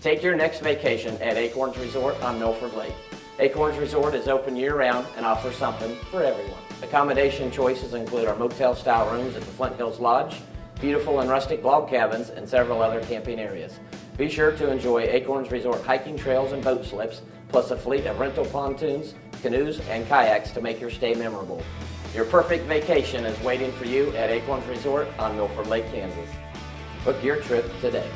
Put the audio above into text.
Take your next vacation at Acorns Resort on Milford Lake. Acorns Resort is open year-round and offers something for everyone. Accommodation choices include our motel-style rooms at the Flint Hills Lodge, beautiful and rustic log cabins, and several other camping areas. Be sure to enjoy Acorns Resort hiking trails and boat slips, plus a fleet of rental pontoons, canoes, and kayaks to make your stay memorable. Your perfect vacation is waiting for you at Acorns Resort on Milford Lake, Kansas. Book your trip today.